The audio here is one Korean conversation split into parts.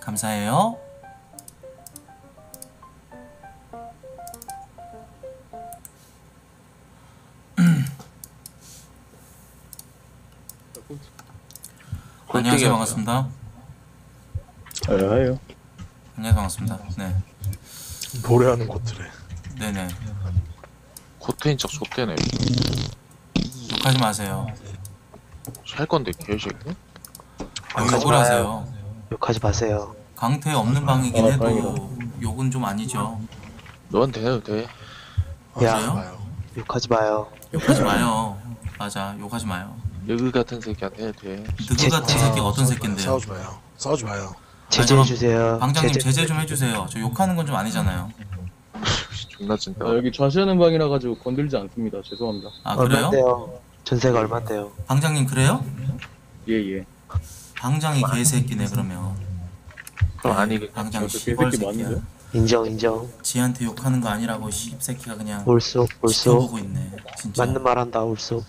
감사해요. 안녕하세요 반갑습니다. 아요. 안녕하세요 반갑습니다. 네, 노래하는 것들에. 네네. 코트인 척 좆대네 욕하지 마세요. 살 건데 개새끼 아, 욕을. 하세요. 욕하지 마세요. 강퇴 없는 방이긴 아, 해도. 욕은 좀 아니죠. 넌 돼도 돼 야, 그래요? 욕하지 마요. 욕하지 마요. 맞아, 욕하지 마요. 여기 같은 새끼한테 해도 돼 느그 같은 제- 새끼가 어떤 새끼인데요? 싸우지 마요. 싸우지 마요. 제재 그럼 주세요. 방장님 제재. 제재 좀 해주세요. 저 욕하는 건 좀 아니잖아요. 존나 찐다 아, 여기 좌시하는 방이라 가지고 건들지 않습니다. 죄송합니다. 아 그래요? 얼마인데요? 전세가 얼마인데요? 방장님 그래요? 예 예. 방장이 개새끼네 그러면. 그럼 아니겠 방장 저도 씨벌 개새끼. 맞는데? 인정 인정. 지한테 욕하는 거 아니라고 씹새끼가 그냥 올쏘 올쏘. 지켜보고 있네. 진짜. 맞는 말 한다 올쏘.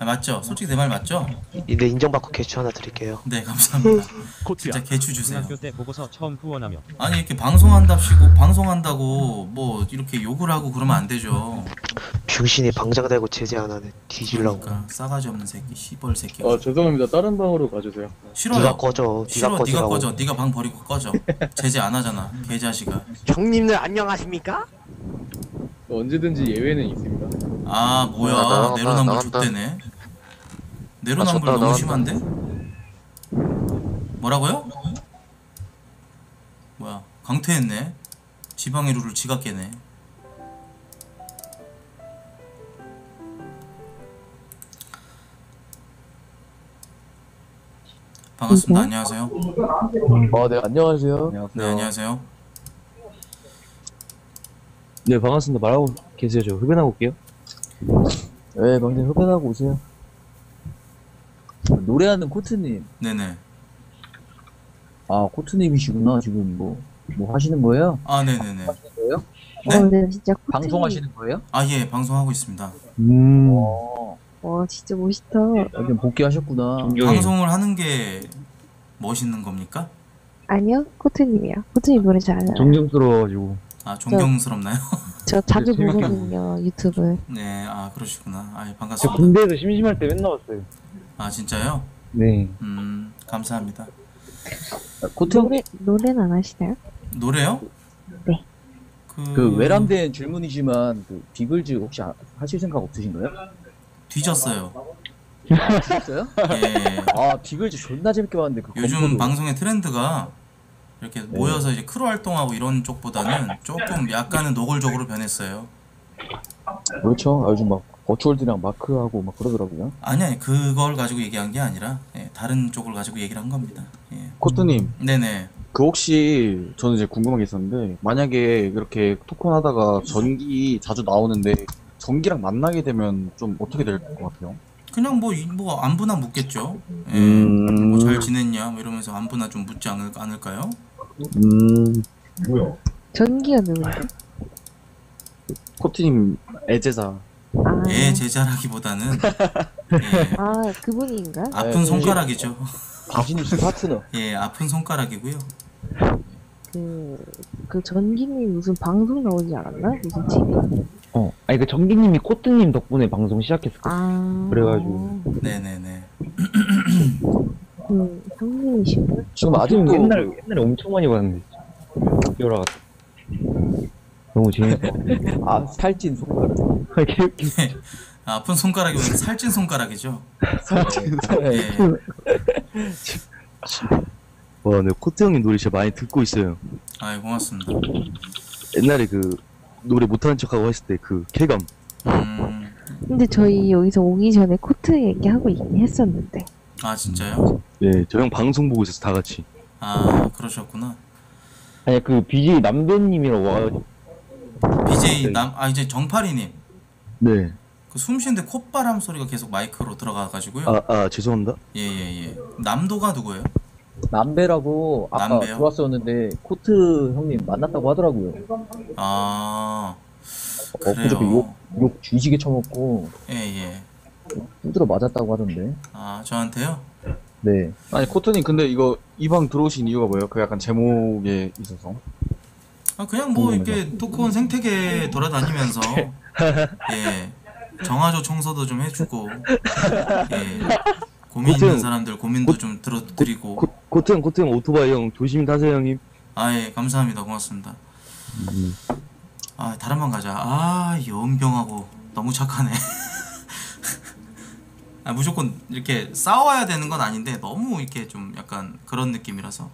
아, 맞죠? 솔직히 내 말 맞죠? 이내 인정받고 개추 하나 드릴게요. 네 감사합니다. 코트야. 진짜 개추 주세요. 중학교 때 보고서 처음 후원하며 아니 이렇게 방송한답시고 방송한다고 뭐 이렇게 욕을 하고 그러면 안 되죠. 병신이 방장되고 제재 안 하네. 뒤질라고. 그러니까 싸가지 없는 새끼, 시벌 새끼. 아 죄송합니다. 다른 방으로 가주세요. 싫어요. 네가 꺼져. 싫어. 네가 네가 꺼지라고. 꺼져. 네가 방 버리고 꺼져. 제재 안 하잖아. 개자식아. 형님들 안녕하십니까? 언제든지 예외는 있습니다. 아 뭐야 아, 내로남불. 족대네. 내로남불 아, 너무. 심한데? 뭐라고요? 뭐야 강퇴했네. 지방의 룰을 지가 깨네. 반갑습니다. 안녕하세요. 아, 네, 안녕하세요. 네 안녕하세요. 네, 반갑습니다. 말하고 계세요. 저 흡연하고 올게요. 네, 방금 흡연하고 오세요. 노래하는 코트님. 네네. 아, 코트님이시구나. 지금 뭐, 뭐 하시는 거예요? 아 네네네. 거예요? 네? 어, 네, 진짜 코트님. 방송하시는 거예요? 아 예 방송하고 있습니다. 음. 어, 와, 진짜 멋있다. 여기 복귀하셨구나. 방송을 하는 게 멋있는 겁니까? 아니요, 코트님이요. 코트님 노래 잘 알아요. 존경스러워가지고. 아 존경스럽나요? 저 자주 네, 재밌게 보거든요, 유튜브. 네, 아 그러시구나. 아저 반갑습니다. 군대에서 심심할 때 맨날 왔어요. 아 진짜요? 네. 음 감사합니다. 형, 노래, 노래는 안 하시나요? 노래요? 네. 그, 그 외람된 질문이지만, 그, 비글즈 혹시 아- 하실 생각 없으신가요? 뒤졌어요. 아, 진짜요? 예. 아, 비글즈 존나 재밌게 봤는데, 그 요즘 검거도- 방송의 트렌드가 이렇게 네. 모여서 이제 크루 활동하고 이런 쪽보다는 조금 약간은 노골적으로 변했어요. 그렇죠. 아, 요즘 막, virtual들이랑 마크하고 막 그러더라고요. 아니 아니 그걸 가지고 얘기한 게 아니라 예, 다른 쪽을 가지고 얘기를 한 겁니다. 예. 코트님, 네네. 그 혹시 저는 이제 궁금한 게 있었는데 만약에 이렇게 토크온 하다가 전기 자주 나오는데 전기랑 만나게 되면 좀 어떻게 될 것 같아요? 그냥 뭐, 이- 뭐 안부나 묻겠죠. 예. 음. 뭐잘 지냈냐 뭐 이러면서 안부나 좀 묻지 않을, 않을까요? 음, 전기가 누군데? 코트님 애제자. 아, 애 제자라기보다는 예, 아, 그분인가? 아픈 네, 손가락이죠. 당신이 제 파트너. 예, 아픈 손가락이고요. 그, 그 전기님 무슨 방송 나오지 않았나? 무슨 TV? 어. 아니, 그 정기님이 코트님 덕분에 방송 시작했을 거예요. 아. 그래가지고. 네네네. 그, 형님이시구나. 지금 아직도. 옛날, 옛날에 엄청 많이 봤는데. 뛰어라 너무 재밌어. 아, 살찐 손가락. 아픈 손가락이면 살찐 손가락이죠. 예. 와, 네, 코트 형님 노래 진짜 많이 듣고 있어요. 아, 고맙습니다. 옛날에 그 노래 못하는 척하고 했을 때 그 쾌감. 음, 근데 저희 여기서 오기 전에 코트 얘기하고 있긴 했었는데. 아 진짜요? 네, 저 형 방송 보고 있어서 다 같이. 아 그러셨구나. 아니, 그 BJ 남배님이라고 와가지고. BJ 남, 아 이제 정파리님. 네. 그 숨쉬는데 콧바람 소리가 계속 마이크로 들어가가지고요. 아, 아, 죄송합니다. 예예예. 남도가 누구예요? 남배라고 아까 남배요? 들어왔었는데 코트 형님 만났다고 하더라고요. 아 엊그저께 그래요. 욕, 욕 쥐지게 쳐먹고 예예. 두드러 맞았다고 하던데. 아 저한테요? 네. 아니 코트님 근데 이거 이 방 들어오신 이유가 뭐예요? 그 약간 제목에 있어서 아 그냥 뭐. 이렇게 토크온 생태계 돌아다니면서 예 정화조 청소도 좀 해주고 예 고민 있는 고튼, 사람들 고민도 좀 들어드리고. 고, 고트형 고트형 오토바이 형 조심히 타세요 형님. 아 예 감사합니다. 고맙습니다. 아 다른 방 가자. 아 연병하고 너무 착하네. 아 무조건 이렇게 싸워야 되는 건 아닌데 너무 이렇게 좀 약간 그런 느낌이라서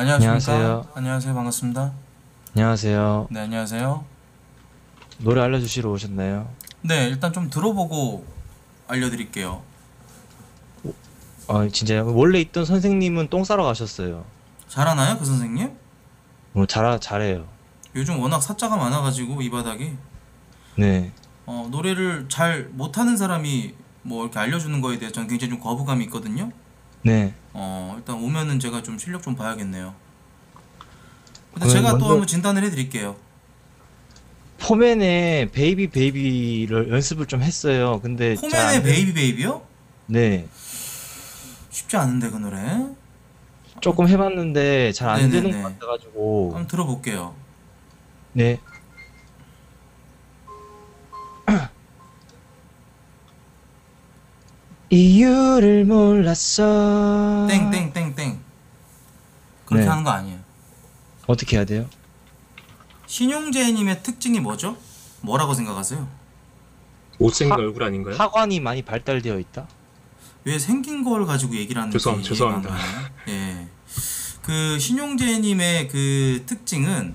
안녕하십니까 안녕하세요. 안녕하세요 반갑습니다 안녕하세요. 네 안녕하세요 노래 알려주시러 오셨나요? 네 일단 좀 들어보고 알려드릴게요 아 진짜요? 원래 있던 선생님은 똥 싸러 가셨어요. 잘하나요 그 선생님? 뭐 잘 잘해요. 요즘 워낙 사자가 많아가지고 이 바닥이 네. 어, 노래를 잘 못하는 사람이 뭐 이렇게 알려주는 거에 대해서 저는 굉장히 좀 거부감이 있거든요 네. 어 일단 오면은 제가 좀 실력 좀 봐야겠네요 근데 제가 또 먼저- 한번 진단을 해드릴게요 포맨의 Baby Baby를 연습을 좀 했어요. 근데 포맨의 돼- 베이비 베이비요? 네. 쉽지 않은데 그 노래 조금 해봤는데 잘 안 되는 네네네. 것 같아가지고. 한번 들어볼게요 네. 이유를 몰랐어. 땡땡땡땡 그렇게 네. 하는 거 아니에요 어떻게 해야 돼요? 신용재님의 특징이 뭐죠? 뭐라고 생각하세요? 못생긴 하- 얼굴 아닌가요? 하관이 많이 발달되어 있다. 왜 생긴 걸 가지고 얘기를 하는지 죄송- 이해가 죄송합니다. 안 가네요. 예. 그 신용재님의 그 특징은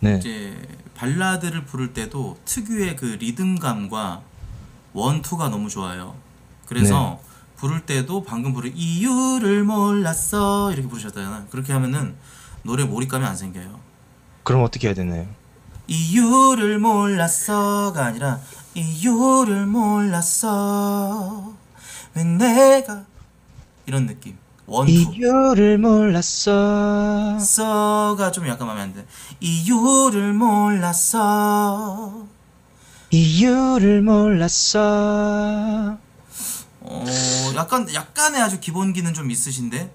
네. 이제 발라드를 부를 때도 특유의 그 리듬감과 원투가 너무 좋아요. 그래서 네. 부를 때도 방금 부른 이유를 몰랐어 이렇게 부르셨잖아요. 그렇게 하면은 노래 몰입감이 안 생겨요. 그럼 어떻게 해야 되나요? 이유를 몰랐어가 아니라 이유를 몰랐어 왜 내가 이런 느낌 원투 이유를 몰랐어. 써가 좀 약간 마음에 안 돼. 이유를 몰랐어. 이유를 몰랐어. 어, 약간 약간의 아주 기본기는 좀 있으신데.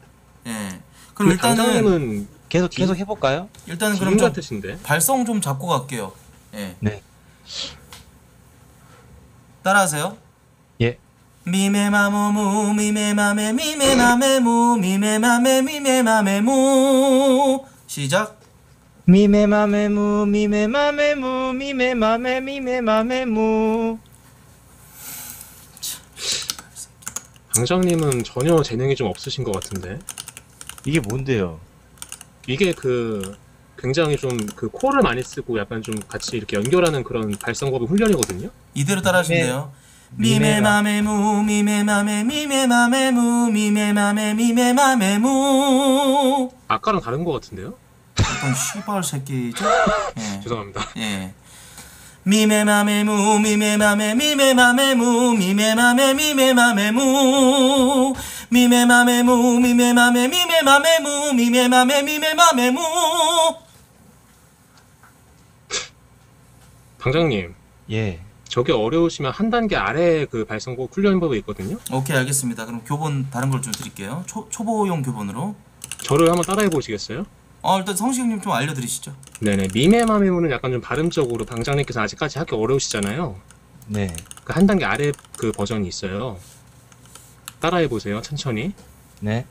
예. 그럼 그 일단은 계속 기- 계속 해볼까요? 일단은 그럼 좀 같으신데? 발성 좀 잡고 갈게요. 예. 네. 따라하세요. 예. 미메마무무 미메마메 미메마메무 미메마메 미메마메무 시작. 미메마메무 미메마메무 미메마메 미메마메무. 당장님은 전혀 재능이 좀 없으신 것 같은데 이게 뭔데요? 이게 그 굉장히 좀 그 코를 많이 쓰고 약간 좀 같이 이렇게 연결하는 그런 발성법의 훈련이거든요. 이대로 따라하시면 돼요. 미메마. 미메마메무 미메 마메 미메 마메 무 미메 마메 미메 마메 무 아까랑 다른 것 같은데요? 어떤 씨발 새끼죠? 예. 죄송합니다. 예. 미메마메무 미메마메 미메마메무 미메마메 미메마메무 미메마메무 미메마메 미메마메무 미메마메 미메마메무 당장님 예. 저게 어려우시면 한 단계 아래 그 발성법 훈련법이 있거든요. 오케이 알겠습니다. 그럼 교본 다른 걸 좀 드릴게요. 초, 초보용 교본으로. 저를 한번 따라해 보시겠어요? 어 일단 성시경님 좀 알려드리시죠. 네네 미메마메무는 약간 좀 발음적으로 당장님께서 아직까지 하기 어려우시잖아요. 네. 그 한 단계 아래 그 버전이 있어요. 따라해 보세요 천천히. 네.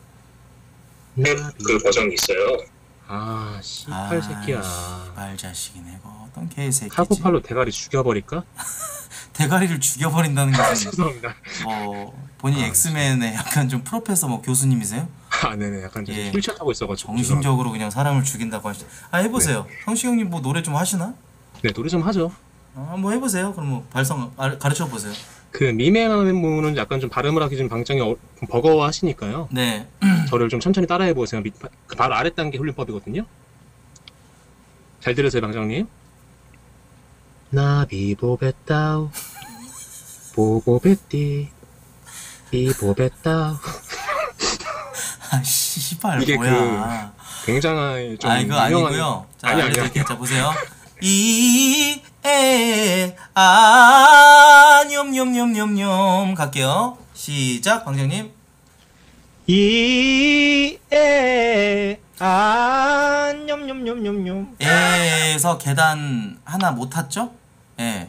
그 버전이 있어요. 아 씨발 새끼야. 말 자식이네. 이거 어떤 개새끼지. 카고팔로 대가리 죽여버릴까? 대가리를 죽여버린다는 아, 것은 죄송합니다. 뭐 본인 엑스맨의 약간 좀 프로페서 뭐 교수님이세요? 아 네네 약간 좀 예. 휠체하고 있어가지고 정신적으로 그냥 사람을 죽인다고 하시죠. 아 해보세요. 성시경님 뭐 노래 좀 하시나? 네 노래 좀 하죠. 어, 한번 해보세요. 그럼 뭐 발성 아, 가르쳐 보세요. 그 미메마메무는 약간 좀 발음을 하기 좀 방장이 어, 좀 버거워 하시니까요. 네. 저를 좀 천천히 따라해 보세요. 밑, 그 바로 아래 단계 훈련법이거든요. 잘 들으세요, 방장님. 나비보베따우 이보 뵀다 아 씨발 이게 뭐야 굉장히 좀 아 이거 유명한- 아니고요 자 아니, 아니, 알려드릴게요 아니. 자 보세요 이에아 념념념념념 갈게요 시작 방장님 이에 아 냠냠냠냠냠 에서 계단 하나 못 탔죠? 예.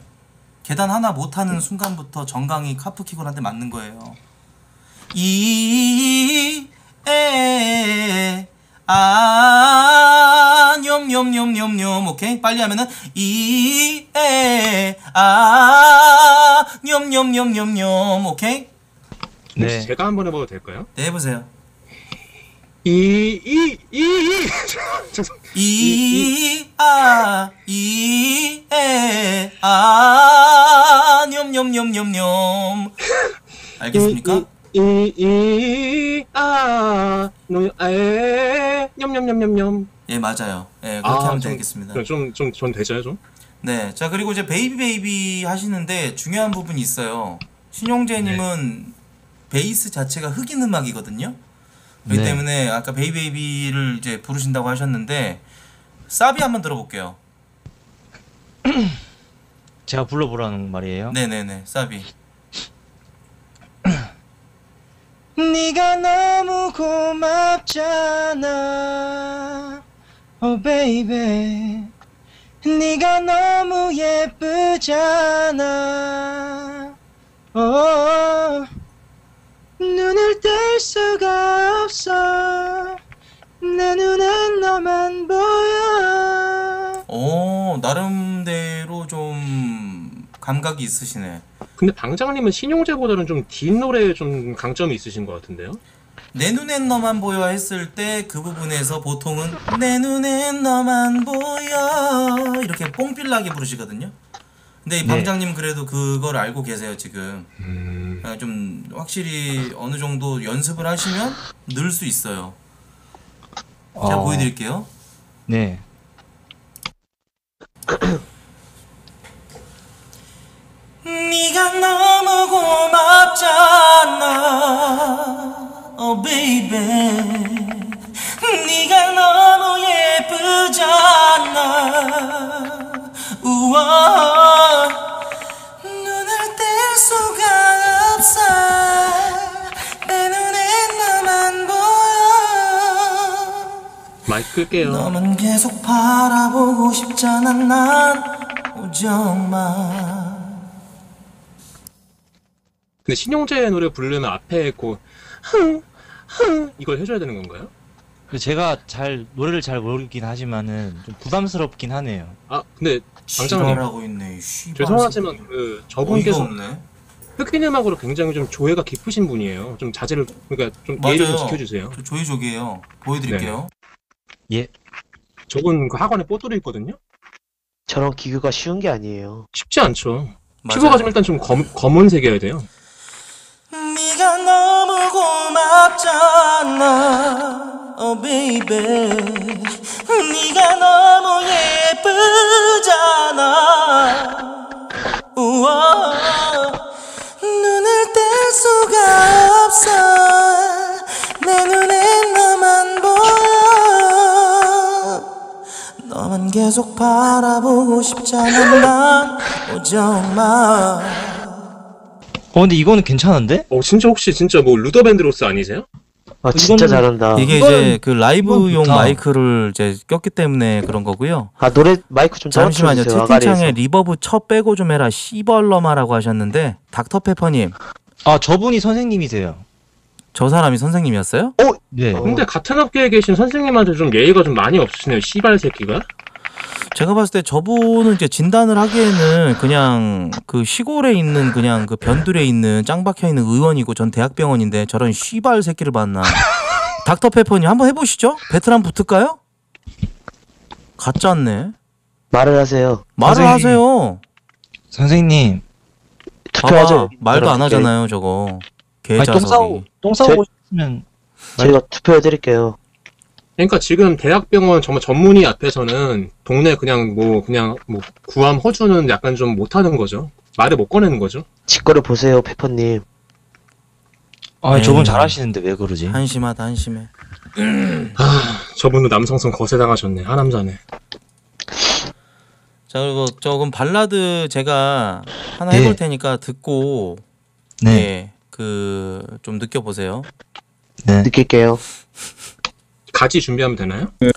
계단 하나 못 타는 순간부터 정강이 카프키곤한테 맞는 거예요. 이, 에, 아, 념 념 념 념 념. 오케이? 빨리 하면은, 이, 에, 아, 념 념 념 념 념. 오케이? 네. 제가 한번 해봐도 될까요? 네, 해보세요. 이 이이 죄송 이, 아, 이, 에, 아, 념 념 념 념 념. 알겠습니까? 이이아 노에 냠냠냠냠냠 예, 맞아요. 예, 그렇게 하면 좀- 되겠습니다. 좀좀 전 되죠 좀 네. 자, 그리고 이제 베이비 베이비 하시는데 중요한 부분이 있어요. 신용재님은 베이스 자체가 흑인 음악이거든요. 그렇기 네. 때문에 아까 Baby Baby를 이제 부르신다고 하셨는데 사비 한번 들어볼게요. 제가 불러보라는 말이에요. 네네네, 사비. 네가 너무 고맙잖아. Oh baby. 네가 너무 예쁘잖아. Oh, 눈을 뗄 수가 없어. 내 눈엔 너만 보여. 오, 나름대로 좀 감각이 있으시네. 근데 방장님은 신용재보다는 좀 뒷노래에 좀 강점이 있으신 것 같은데요? 내 눈엔 너만 보여 했을 때 그 부분에서 보통은 내 눈엔 너만 보여 이렇게 뽕필나게 부르시거든요. 근데 이 네. 방장님 그래도 그걸 알고 계세요 지금. 음... 아, 좀 확실히 어느 정도 연습을 하시면 늘 수 있어요. 제가 어. 보여드릴게요. 네 네가 너무 고맙잖아. Oh baby. 네가 너무 예쁘잖아. 우와. 눈을 뗄 수가 없어. 내 눈에 너만 보여. 마이크 끌게요. 너만 계속 바라보고 싶잖아 난. 오정만 근데 신용재 노래 부르려면 앞에 그 흥, 흥 이걸 해줘야 되는 건가요? 근데 제가 잘 노래를 잘 모르긴 하지만은 좀 부담스럽긴 하네요 아 근데 방장님 지랄하고 있네 죄송하지만. 그 어이가 저분께서 없네 흑인 음악으로 굉장히 좀 조예가 깊으신 분이에요. 좀 자제를 그러니까 좀 예의를 좀 맞아요 지켜주세요. 저 조이족이에요 보여드릴게요 예 저분 그 학원에 뽀뚜리 있거든요. 저런 기교가 쉬운 게 아니에요. 쉽지 않죠. 맞아요. 피부가 좀 일단 좀 검, 검은색이어야 돼요. 네가 너무 고맙잖아. Oh baby. 네가 너무 예쁘잖아. 우와. 눈을 뗄 수가 없어. 내 눈에 너만 보여. 너만 계속 바라보고 싶잖아 난. 오정만 어 근데 이거는 괜찮은데? 어 진짜 혹시 진짜 뭐 루더 밴드로스 아니세요? 아 진짜 이거는- 잘한다. 이게 이제 그 라이브용 좋다. 마이크를 이제 꼈기 때문에 그런 거고요. 아 노래 마이크 좀 잠시만요. 떨어뜨려주세요, 채팅창에 아가리에서. reverb 쳐 빼고 좀 해라. 씨벌러마라고 하셨는데 닥터페퍼님 아 저분이 선생님이세요 저 사람이 선생님이었어요? 네 어. 근데 같은 업계에 계신 선생님한테 좀 예의가 좀 많이 없으시네요. 씨발 새끼가. 제가 봤을 때 저분은 이제 진단을 하기에는 그냥 그 시골에 있는 그냥 그 변두리에 있는 짱 박혀 있는 의원이고 전 대학병원인데 저런 씨발 새끼를 봤나. 닥터페퍼님 한번 해보시죠. 베트남 붙을까요? 가짜네. 말을 하세요. 말을 선생님. 하세요. 선생님 투표하죠. 봐봐, 말도 안 사람들께. 하잖아요, 저거. 아니 똥 싸고 개자석이. 똥 싸고 싶으면 저희가 투표해 드릴게요. 그러니까 지금 대학병원 정말 전문의 앞에서는 동네 그냥 뭐 그냥 뭐 구암 허주는 약간 좀 못하는 거죠. 말을 못 꺼내는 거죠. 직거래 보세요, 페퍼님. 아 에이. 저분 잘하시는데 왜 그러지? 한심하다 한심해. 아, 저분도 남성성 거세당하셨네. 하남자네. 자 그리고 조금 발라드 제가 하나 네. 해볼 테니까 듣고 네. 예, 그좀 느껴보세요. 네. 느낄게요. 가지 준비하면 되나요?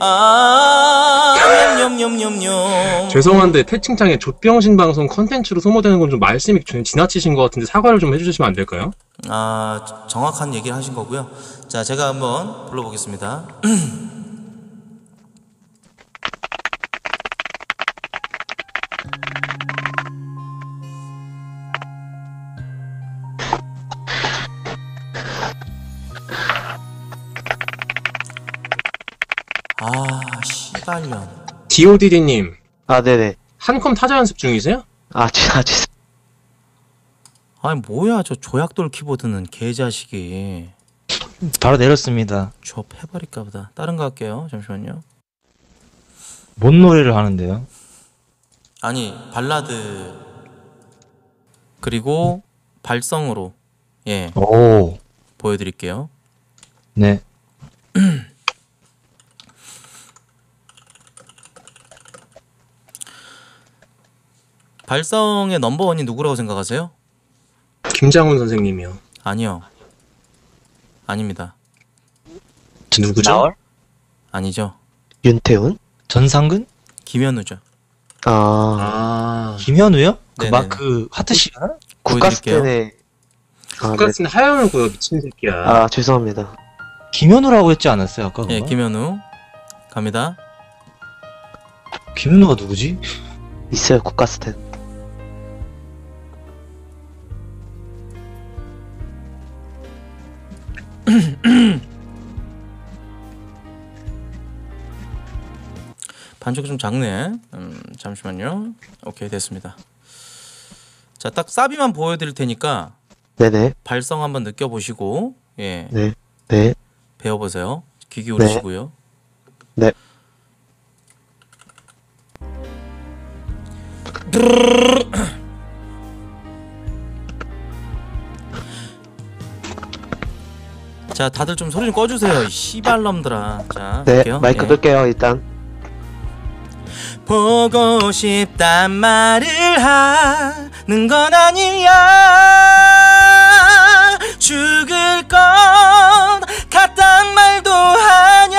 아 냠냠냠냠냠. 죄송한데 태칭창에 족병신 방송 컨텐츠로 소모되는 건 좀 말씀이 좀 지나치신 것 같은데 사과를 좀 해주시면 안 될까요? 아 정확한 얘기를 하신 거고요. 자 제가 한번 불러보겠습니다. DODD님 아, 네네. 한컴 타자 연습 중이세요? 아, 지, 아, 지, 아니 뭐야 저 조약돌 키보드는 개자식이. 바로 내렸습니다. 저 패버릴까 보다. 다른 거 할게요. 잠시만요. 뭔 노래를 하는데요? 아니 발라드 그리고 발성으로 예 오. 보여드릴게요. 네. 발성의 넘버원이 누구라고 생각하세요? 김장훈 선생님이요. 아니요. 아닙니다. 누구죠? 아니죠. 윤태훈? 전상근? 김현우죠. 아, 아, 김현우요? 그. 막그 하트 시간? 보여드릴게요. 국가스텐에. 아, 네. 똑같은 하얀을 고요 미친 새끼야. 아, 죄송합니다. 김현우라고 했지 않았어요 아까? 예, 그거? 김현우 갑니다. 김현우가 누구지? 있어요, 국가스텐. 반죽이 좀 작네. 음, 잠시만요. 오케이 됐습니다. 자, 딱 사비만 보여드릴 테니까 네네. 발성 한번 느껴보시고 예 네. 네. 배워보세요. 귀 기울이시고요. 네. 자, 다들 좀 소리 좀 꺼주세요. 이 씨발놈들아. 자, 네. 할게요. 마이크 예. 끌게요, 일단. 보고 싶단 말을 하는 건 아니야 죽을 것 같단 말도 하냐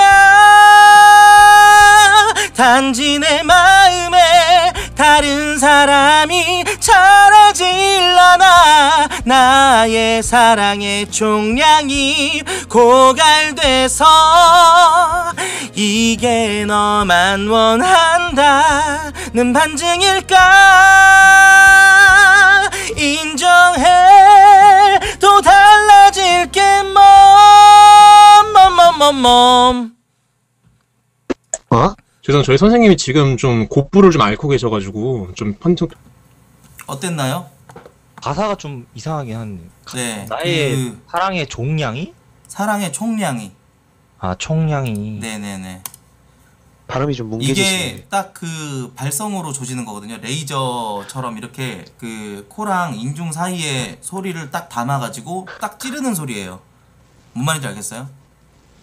단지 내 마음에 다른 사람이 차려질라나. 나의 사랑의 총량이 고갈돼서 이게 너만 원한다는 반증일까? 인정해. 또 달라질 게 멈멈멈멈멈 어? 죄송 저희 선생님이 지금 좀 곡부를 좀 앓고 계셔가지고 좀 펀트 어땠나요? 가사가 좀 이상하긴 한데. 네 나의 그 사랑의 종량이? 사랑의 총량이 아 총량이. 네네네 발음이 좀 뭉개지시네. 이게 딱 그 발성으로 조지는 거거든요. 레이저처럼 이렇게 그 코랑 인중 사이에 소리를 딱 담아가지고 딱 찌르는 소리예요. 뭔 말인지 알겠어요?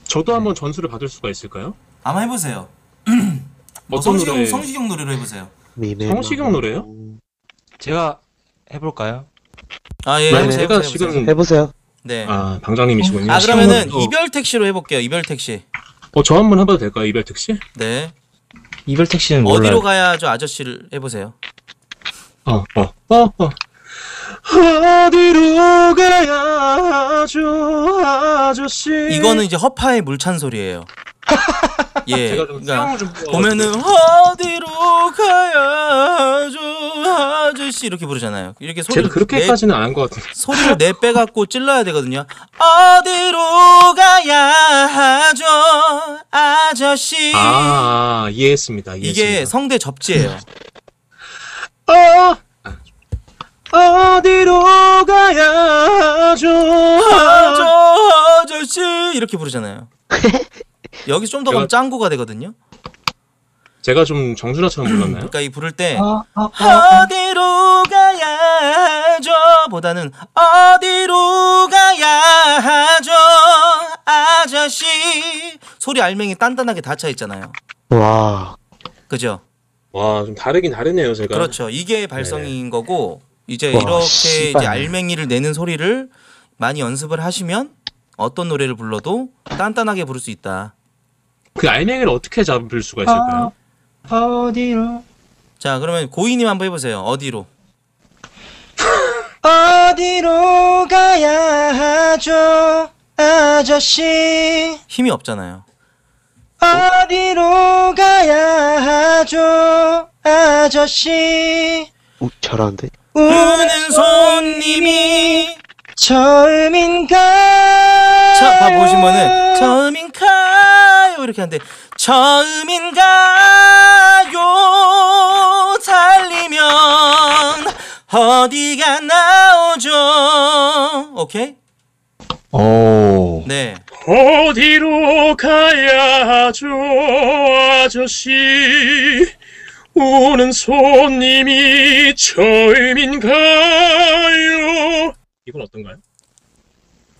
저도 한번 전수를 받을 수가 있을까요? 아마 해보세요. 뭐 어떤 성시경 노래? 성시경 노래로 해보세요. 성시경 노래요? 제가 해볼까요? 아 예. 네, 해보세요, 제가 지금- 해보세요. 네. 아 방장님이시군요. 아 그러면은 시험은 이별 택시로 해볼게요. 이별 택시. 또- 어, 저 한 번 해봐도 될까요? 이별 택시? 네. 이별 택시는 어디로 몰라요. 가야죠 아저씨를 해보세요. 어, 어, 어, 어. 어디로 가야죠, 아저씨? 이거는 이제 허파의 물찬 소리예요. 예. 제가 좀 그러니까 좀. 보면은 어디로 가야죠 아저씨 이렇게 부르잖아요. 이렇게 소리를 그렇게까지는 안 한 것 같은데. 내, 소리를 내 빼갖고 찔러야 되거든요. 어디로 가야 하죠 아저씨. 아, 아, 이해했습니다. 이게 이해했습니다. 성대 접지예요. 어, 어디로 가야죠? 아저 아저씨 이렇게 부르잖아요. 여기 좀 더 가면 짱구가 되거든요. 제가 좀 정준하처럼 불렀나요? 그러니까 이 부를 때 아, 어디로 가야죠 보다는 어디로 가야죠 아저씨 소리 알맹이 단단하게 닫혀 있잖아요 와. 그죠 와, 좀 다르긴 다르네요, 제가. 그렇죠 이게 발성인 거고 이제 와, 이렇게 씨발. 이제 알맹이를 내는 소리를 많이 연습을 하시면 어떤 노래를 불러도 단단하게 부를 수 있다 그 알맹이를 어떻게 잡을 수가 있을까요? 어디로? 자 그러면 고이님 한번 해보세요. 어디로? 어디로 가야 하죠 아저씨? 힘이 없잖아요. 어디로 가야 하죠 아저씨? 오, 잘하는데? 우는 손님이 처음인가? 자, 봐 보시면은 처음인가요 이렇게 하는데 처음인가요 달리면 어디가 나오죠 오케이 오 네 어디로 가야 하죠, 아저씨? 오는 손님이 처음인가요? 이건 어떤가요?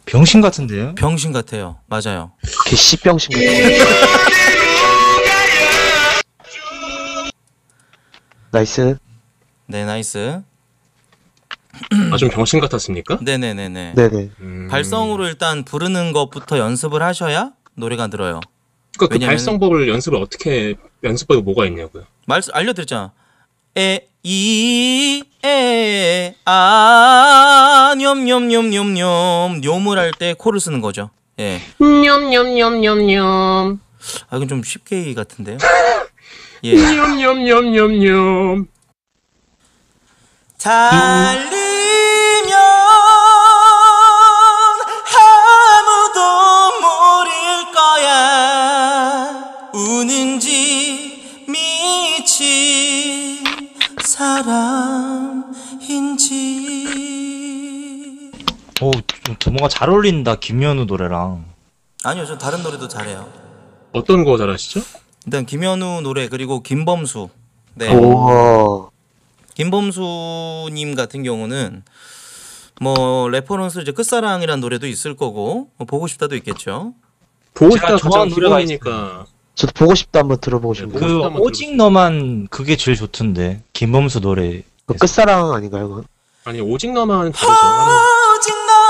병신 같은데요? 병신 같아요 맞아요 개 씨병신 같아. nice. 네 nice 아, 좀 병신 같았습니까? 네네네네 네네. 음. 발성으로 일단 부르는 것부터 연습을 하셔야 노래가 늘어요 그러니까 그 왜냐면- 발성법을 연습을 어떻게 연습법이 뭐가 있냐고요? 말 알려드렸잖아. 에, 이, 에, 아, 념념념념념. 념을 할 때 코를 쓰는 거죠. 예. 냠냠냠냠냠. 아, 이건 좀 쉽게 같은데요? 예. 냠냠냠냠냠. 달리 좀 뭔가 잘 어울린다 김현우 노래랑. 아니요, 저 다른 노래도 잘해요. 어떤 거 잘하시죠? 일단 김연우 노래 그리고 김범수. 네. 오. 김범수님 같은 경우는 뭐 reference 이제 끝사랑이란 노래도 있을 거고 뭐 보고 싶다도 있겠죠. 보고 제가 싶다 좋아하는 노래가 기본이니까. 저도 보고 싶다 한번 들어보고 싶은데. 보고 그 싶다 오직 너만 그게 제일 좋던데 김범수 노래. 그 끝사랑 아닌가요, 그건? 아니 오직 너만 다르죠. 나는 오직 너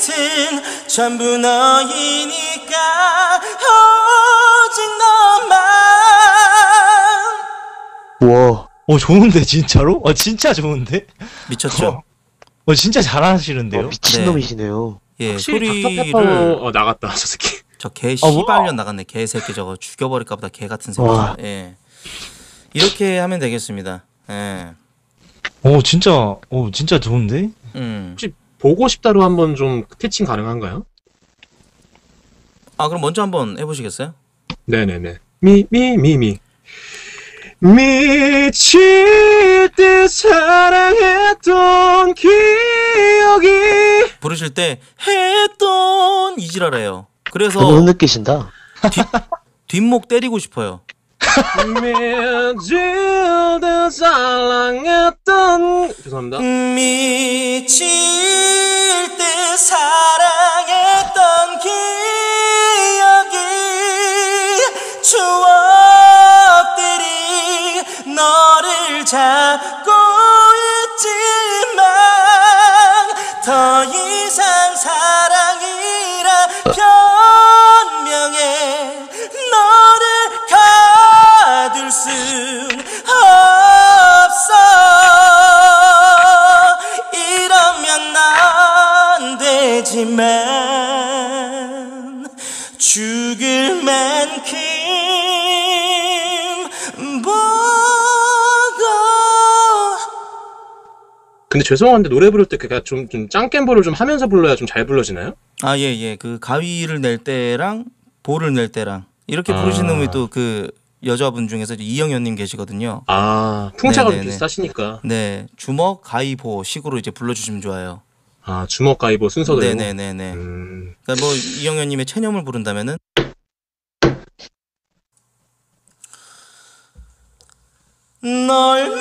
끝은 전부 너이니까 오직 너만 우와. 오 좋은데 진짜로? 어 진짜 좋은데? 미쳤죠. 어 진짜 어, 잘하시는데요? 미친놈이시네요. 예, 확실히 소리를 닥터페퍼 어, 나갔다 저 새끼. 저개? 씨발년 나갔네 개 새끼 저거 죽여버릴까 보다 개 같은 새끼 와. 예 이렇게 하면 되겠습니다 예 오 진짜 오 진짜 좋은데? 음. 보고 싶다로 한번 좀 태칭 가능한가요? 아 그럼 먼저 한번 해보시겠어요? 네네네. 미, 미, 미, 미. 미칠 듯 사랑했던 기억이. 부르실 때 했던 이지랄해요 그래서 너무 느끼신다. 뒷목 때리고 싶어요 미칠 듯 사랑했던. 죄송합니다. 미칠 듯 사랑했던 기억이 추억들이 너를 잡고 근데 죄송한데 노래 부를 때 그가 좀, 좀 짱겜보를 좀 하면서 불러야 좀 잘 불러지나요? 아, 예, 예. 그 가위를 낼 때랑 볼을 낼 때랑 이렇게 아. 부르시는 분이 또 그 여자분 중에서 이제 이영현 님 계시거든요. 아, 풍차가. 비슷하시니까. 네. 주먹, 가위, 보 식으로 이제 불러 주시면 좋아요. 아 주먹 가이버 순서대로. 네네네네. 음. 그러니까 뭐 이영현님의 체념을 부른다면은 널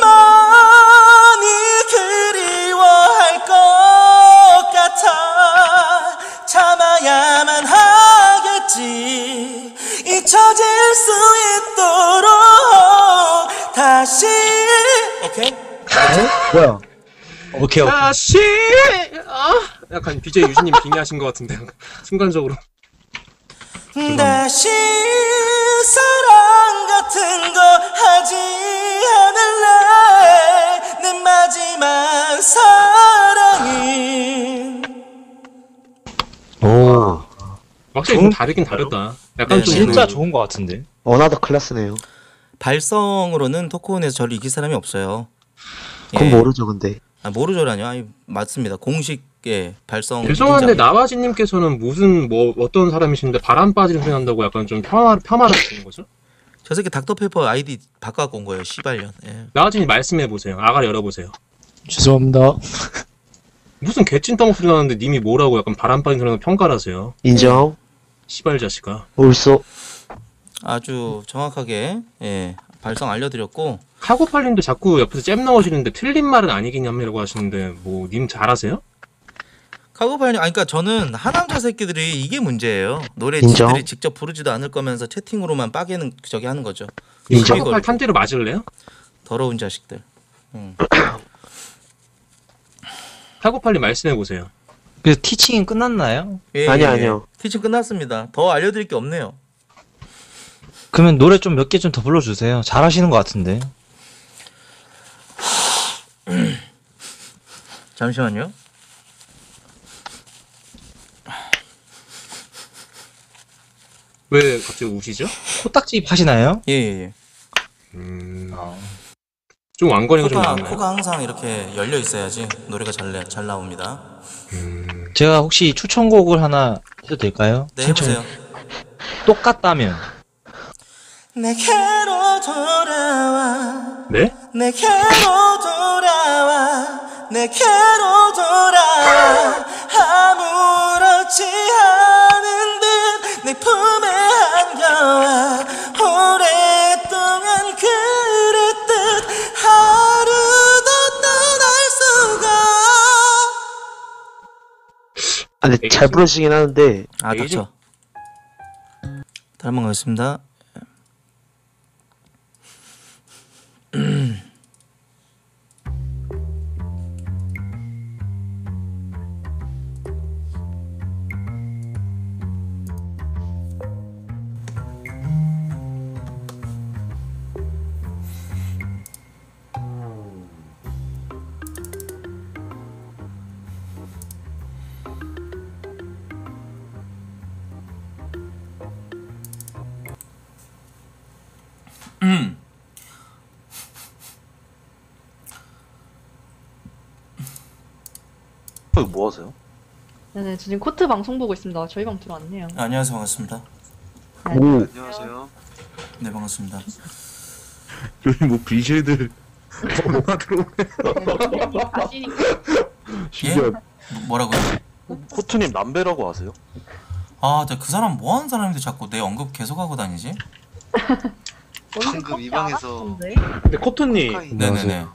하겠지. 잊혀질 수 있도록 다시. 오케이? 뭐야? 오케이 오케이. 다시. 아 약간 BJ 유진님 빙의하신 것 같은데 순간적으로. 다시 사랑 같은 거 하지 않을래? 내 마지막 사랑이 확실히 좀 다르긴 다르다. 약간 네, 좀 진짜 그- 좋은 것 같은데. another class네요. 발성으로는 토크온에서 저를 이길 사람이 없어요 그건 예. 모르죠 근데. 아, 모르죠라뇨 아니 맞습니다 공식의 발성 죄송한데. 나와지님께서는 무슨 뭐 어떤 사람이신데 바람 빠지는 소리 난다고 약간 좀 폄하 폄하하시는 거죠? 저 새끼 닥터페퍼 아이디 바꿔갖고 온 거예요 씨발년 예. 나와지님 말씀해 보세요. 아가리 열어보세요. 죄송합니다. 무슨 개찐따먹 소리 나는데 님이 뭐라고 약간 바람 빠지는 소리 나는 평가를 하세요. 인정. 시발 자식아. 옳소. 아주 정확하게 예, 발성 알려드렸고 카고팔님도 자꾸 옆에서 잼 넣으시는데 틀린 말은 아니겠냐고 하시는데 뭐 님 잘하세요? 카고팔님, 아니, 그러니까 저는 하남자 새끼들이 이게 문제예요. 노래 인정. 지들이 직접 부르지도 않을 거면서 채팅으로만 빠개는 저기 하는 거죠. 인정. 카고팔 탄대로 맞을래요? 더러운 자식들. 음. 카고팔님 말씀해 보세요. 그 티칭은 끝났나요? 예, 아니 예, 예. 아니요. 티칭 끝났습니다. 더 알려드릴 게 없네요. 그러면 노래 좀 몇 개 좀 더 불러주세요. 잘하시는 것 같은데. 잠시만요. 왜 갑자기 우시죠? 코딱지 파시나요? 예, 예, 예. 음... 좀 왕거리가 좀 코가, 나나요? 코가 항상 이렇게 열려 있어야지 노래가 잘, 나- 잘 나옵니다. 제가 혹시 추천곡을 하나 해도 될까요? 네, 해보세요. 똑같다면. 내게로 돌아와. 네? 내게로 돌아와 내게로 돌아와 아무렇지 않은 듯 내 품에 안겨와 근데 잘 부르시긴 하는데. 아 닥쳐 다른 번 가겠습니다 지금 코트 방송 보고 있습니다. 저희 방 들어왔네요. 아, 안녕하세요 반갑습니다 오. 안녕하세요. 네 반갑습니다 여기 뭐 비실들 뭐가 들어오네. 가시니까. 예? 뭐- 뭐라고요? 코트님 남배라고 아세요? 아, 근데 그 사람 뭐 하는 사람인데 자꾸 내 언급 계속하고 다니지? 방금 이 방에서. 근데 코토님 네네네.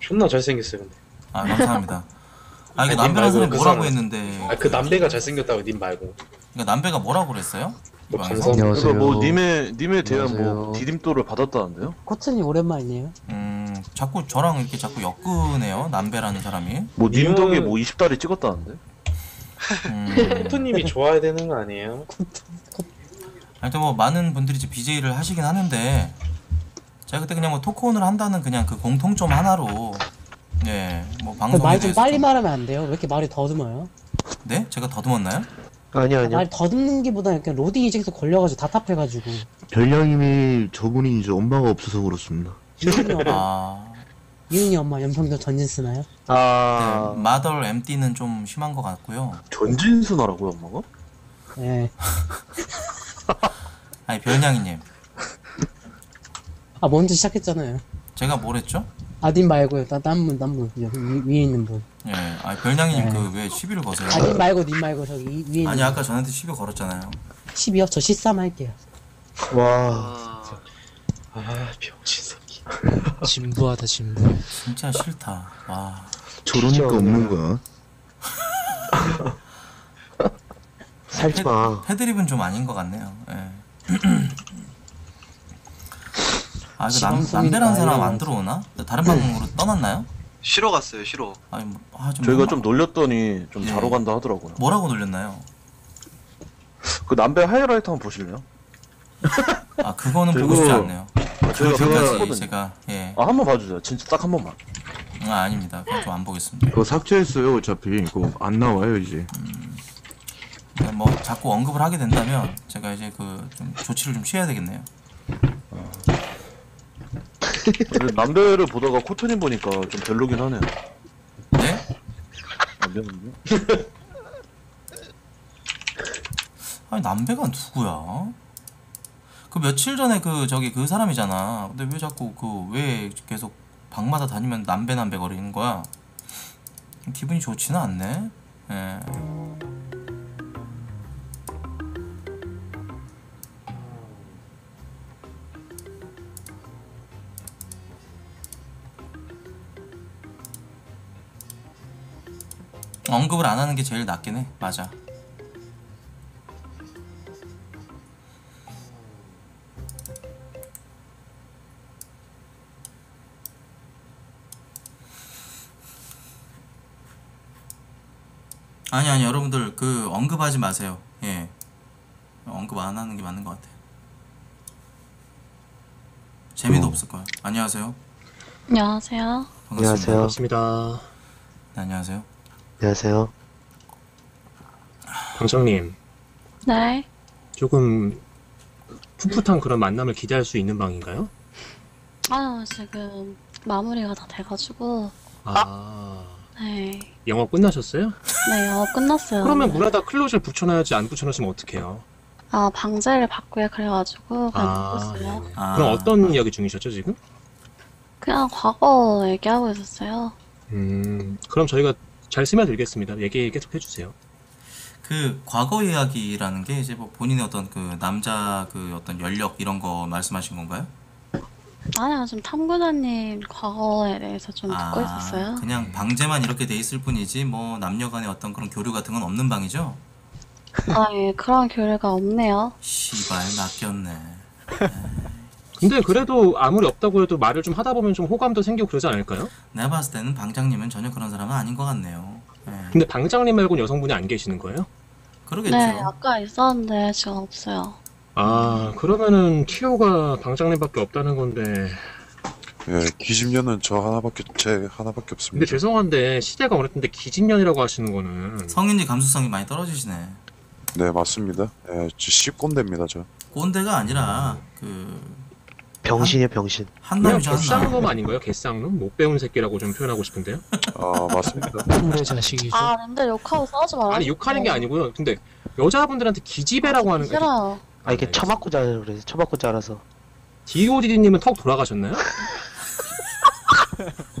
존나 잘생겼어요 근데 아, 감사합니다. 아, 이게 아니, 남배라는 사람이 그 뭐라고 사람. 했는데. 아 그 남배가 잘생겼다고 님 말고 그러니까 남배가 뭐라고 그랬어요? 이뭐 방에서? 감성 그러니까 뭐 님의 님에 대한 뭐 안녕하세요. 디딤돌을 받았다는데요? 코트님 오랜만이에요. 음, 자꾸 저랑 이렇게 자꾸 엮으네요. 남배라는 사람이. 뭐 님 님은- 덕에 뭐 20달이 찍었다는데? 음. 코토님이 좋아야 되는 거 아니에요? 하여튼 뭐 많은 분들이 이제 BJ를 하시긴 하는데 제가 그때 그냥 뭐 토크온을 한다는 그냥 그 공통점 하나로 네, 뭐 방송에 말 좀 대해서 빨리 좀- 말하면 안 돼요? 왜 이렇게 말이 더듬어요? 네? 제가 더듬었나요? 아니요 아니요. 말 더듬는 게보다 그냥 로딩 이젝트 걸려가지고 답답해가지고 별량님이 저분이 이제 엄마가 없어서 그렇습니다. 엄마, 아, 유은이 엄마 연평도 전진 쓰나요? 아 네, 마덜 MD는 좀 심한 것 같고요. 전진수나라고요 엄마가? 예. 아니 별냥이님, 아 먼저 시작했잖아요. 제가 뭘 했죠? 아님 말고요. 나 남분 남분 위, 위에 있는 분. 예. 아 별냥이님 네. 그왜 시비를 거세요? 아, 님 말고, 님 말고, 저기 이- 위에. 아니 아까 저한테 시비 걸었잖아요. 12요? 저 13 할게요. 와아 병신 새끼. 진부하다 진부. 진짜 싫다. 와. 저러니까 없는 거야. 살지 마 패드립은 좀 아닌 것 같네요. 예. 아, 이거 남, 지방송이니까 남배란 사람 안. 들어오나? 다른 방송으로 떠났나요? 쉬러 갔어요, 쉬러. 아니, 뭐, 아, 좀 저희가 뭐- 좀 놀렸더니 좀 예. 자러 간다 하더라고요. 뭐라고 놀렸나요? 그 남배 하이라이트 한번 보실래요? 아, 그거는 보고 싶지 않네요. 아, 저희가 그거 그거까지. 제가, 예. 아, 한번 봐주세요. 진짜 딱 한 번만. 아, 아닙니다. 그건 좀 안 보겠습니다. 그거 삭제했어요 어차피 그거 안 나와요 이제 네, 뭐, 자꾸 언급을 하게 된다면, 제가 이제 그, 좀 조치를 좀 취해야 되겠네요. 남배를 보다가 코트님 보니까 좀 별로긴 하네요. 네? 안 되는데? 아니 남배가 누구야? 그 며칠 전에 그 저기 그 사람이잖아. 근데 왜 자꾸 그 왜 계속 방마다 다니면 남배 남배 거리는 거야? 기분이 좋지는 않네. 예. 언급을 안 하는 게 제일 낫긴 해. 맞아. 아니 아니 여러분들 그 언급하지 마세요. 예. 언급 안 하는 게 맞는 것 같아요. 재미도 없을 거야. 안녕하세요. 안녕하세요. 반갑습니다. 안녕하세요. 반갑습니다. 네, 안녕하세요. 안녕하세요 방청님, 네. 조금 풋풋한 그런 만남을 기대할 수 있는 방인가요? 아, 지금 마무리가 다 돼가지고. 아, 네. 영업 끝나셨어요? 네, 영업 끝났어요. 그러면 오늘. 문에다 클로즈를 붙여놔야지 안 붙여놓으시면 어떡해요? 아, 방제를 받고요. 그래가지고 그냥 아, 못 했어요. 네네. 아. 그럼 어떤 이야기 중이셨죠, 지금? 그냥 과거 얘기하고 있었어요. 음, 그럼 저희가 잘 스며들겠습니다. 얘기 계속 해주세요. 그 과거 이야기라는 게 이제 뭐 본인의 어떤 그 남자 그 어떤 연력 이런 거 말씀하신 건가요? 아니요, 지금 탐구자님 과거에 대해서 좀 듣고 있었어요. 그냥 방제만 이렇게 돼 있을 뿐이지 뭐 남녀 간의 어떤 그런 교류 같은 건 없는 방이죠? 아, 예, 그런 교류가 없네요. 시발 낚였네. 근데 그래도 아무리 없다고 해도 말을 좀 하다 보면 좀 호감도 생기고 그러지 않을까요? 내가 봤을 때는 방장님은 전혀 그런 사람은 아닌 것 같네요. 예. 근데 방장님 말고는 여성분이 안 계시는 거예요? 그러겠죠. 네, 아까 있었는데 지금 없어요. 아, 그러면은 티오가 방장님밖에 없다는 건데. 예, 기집년은 저 하나밖에 제 하나밖에 근데 없습니다. 죄송한데 시대가 때인데 기진년이라고 하시는 거는 성인지 감수성이 많이 떨어지시네. 네, 맞습니다. 예, 저 씨꼰대입니다, 저. 꼰대가 아니라 그 병신이야 병신 그냥 한. 개쌍놈 아닌가요? 개쌍놈? 못 배운 새끼라고 좀 표현하고 싶은데요? 아, 맞습니다. 내 자식이죠. 아, 근데 욕하고 싸우지 말아. 아니 욕하는 게 아니고요. 근데 여자분들한테 기집애라고 하는 거 싫어요. 아 이게 처맞고 자라 그래 처맞고 자라서 DODD님은 턱 돌아가셨나요?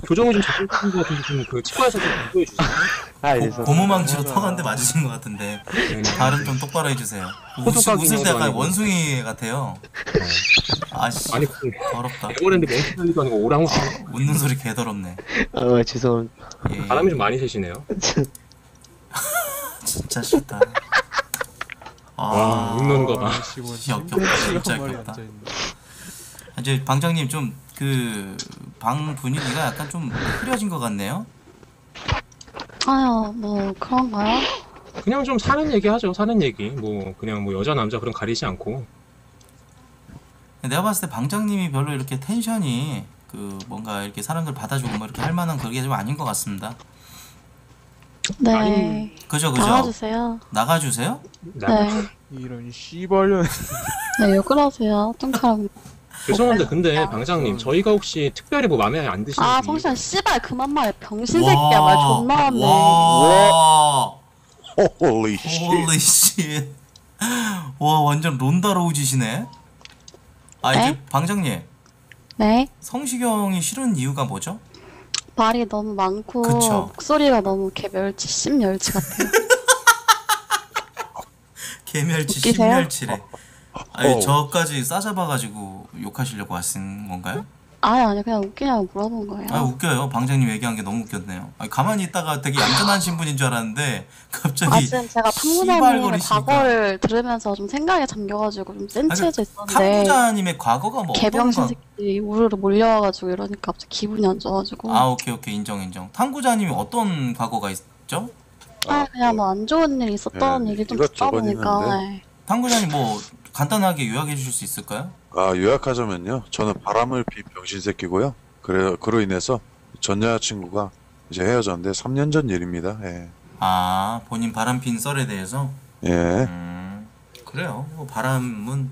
교정이 좀 잘못된 것 같은데 좀그 치과에서 좀 공부해 주세요. 아 고, 고무망치로 턱 한 대 맞으신 것 같은데 발음 좀 똑바로 해주세요. 웃, 호두까기 웃을 때 약간 아니고. 원숭이 같아요. 아씨 아니 그 더럽다. 에버랜드 맹스터리도 아니고 오랑우탄 웃는 소리 개더럽네. 아 죄송합니다 예. 바람이 좀 많이 새시네요. 진짜 싫다. 와, 웃는 거 봐. 역겹다 진짜 역겹다. 이제 방장님 좀 그 방 분위기가 약간 좀 흐려진 것 같네요. 아유, 뭐 그런가요? 그냥 좀 사는 얘기 하죠. 사는 얘기. 뭐 그냥 뭐 여자 남자 그런 가리지 않고. 내가 봤을 때 방장님이 별로 이렇게 텐션이 그 뭔가 이렇게 사람들 받아주고 뭐 이렇게 할 만한 그게 좀 아닌 것 같습니다. 네. 그죠 그죠. 나와주세요. 나가주세요? 네. 이런 씨발년 네, 욕을 하세요. 뚱카랑. 죄송한데 근데 방장님 저희가 혹시 특별히 뭐 마음에 안 드시는 아, 분이- 성시한 씨발 그만 말해. 병신 새끼야. 말 존나 하네. 와. holy holy 씨. 와 완전 론다로우지시네. 아 이제 네? 방장님 네. 성시경이 싫은 이유가 뭐죠? 말이 너무 많고 그쵸. 목소리가 너무 개멸치 씹멸치 같아요. 개멸치 웃기세요? 신멸치래. 아니 어. 저까지 싸잡아가지고 욕하시려고 하신 건가요? 아니 아니 그냥 웃기냐고 물어본 거예요. 아 웃겨요. 방장님 얘기한 게 너무 웃겼네요. 아니, 가만히 있다가 되게 얌전한 신분인 줄 알았는데 갑자기 아 지금 제가 탐구자님의. 과거를 들으면서 좀 생각에 잠겨가지고 좀 센치해져 있었는데 탐구자님의 과거가 뭐 어떤 개병신 과... 새끼들이 우르르 몰려와가지고 이러니까 갑자기 기분이 안 좋아가지고 아 오케이 오케이 인정 인정. 탐구자님이 어떤 과거가 있죠? 아 그냥 뭐 안 좋은 일 있었던 예, 얘기 좀 듣다 이것저것 보니까 있는데. 네. 탐구자님 뭐 간단하게 요약해 주실 수 있을까요? 아 요약하자면요. 저는 바람을 핀 병신 새끼고요. 그래 그로 인해서 전 여자친구가 이제 헤어졌는데 3년 전 일입니다. 예. 아 본인 바람 핀 썰에 대해서 예. 음, 그래요. 뭐 바람은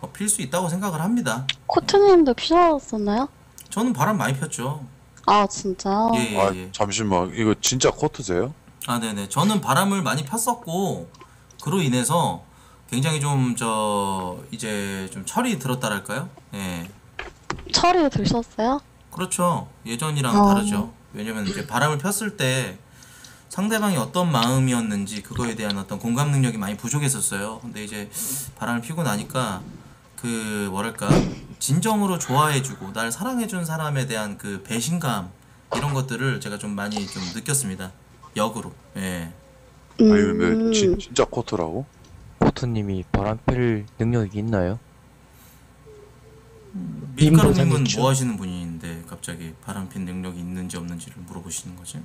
뭐필수 있다고 생각을 합니다. 코트님도 피셨었나요? 저는 바람 많이 폈죠. 아 진짜요? 예, 예, 아 예. 잠시만 이거 진짜 코트세요? 아, 네네. 저는 바람을 많이 폈었고, 그로 인해서 굉장히 좀, 저, 이제 좀 철이 들었다랄까요? 예. 철이 들셨어요? 그렇죠. 예전이랑 어. 다르죠. 왜냐면 이제 바람을 폈을 때 상대방이 어떤 마음이었는지 그거에 대한 어떤 공감 능력이 많이 부족했었어요. 근데 이제 바람을 피고 나니까 그 뭐랄까 진정으로 좋아해주고 날 사랑해준 사람에 대한 그 배신감 이런 것들을 제가 좀 많이 좀 느꼈습니다. 역으로. 예. 아니 음. 근데 진, 진짜 코트라고? 코트님이 바람필 능력이 있나요? 밀가루님은. 뭐 하시는 분인데 갑자기 바람핀 능력이 있는지 없는지를 물어보시는 거지?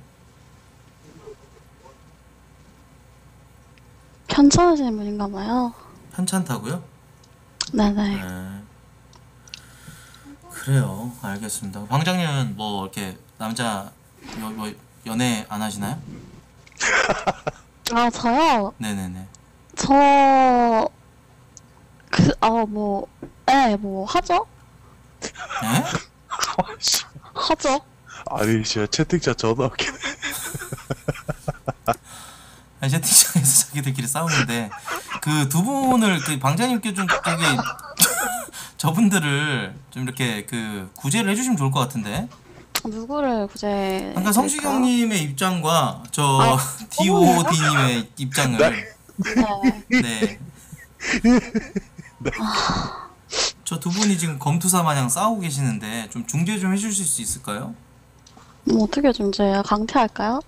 괜찮으신 분인가 봐요. 편찮다고요? 네네. 네. 그래요. 알겠습니다. 방장님은 뭐 이렇게 남자 뭐, 뭐 연애 안 하시나요? 아 저요? 네네네. 저... 그... 아뭐... 네, 뭐 하죠? 네? 하죠? 아니 진짜 채팅창 전화 오긴 해. 아니 채팅창에서 자기들끼리 싸우는데 그 두 분을 그 방장님께 좀 저기 저분들을 좀 이렇게 그 구제를 해주시면 좋을 것 같은데. 누구를 구제... 그러니까 성시경님의 입장과 저 아, DOD님의 입장을 네. 네. 저 두 분이 지금 검투사 마냥 싸우고 계시는데 좀 중재 좀 해주실 수 있을까요? 뭐 어떻게 중재해요? 강퇴할까요?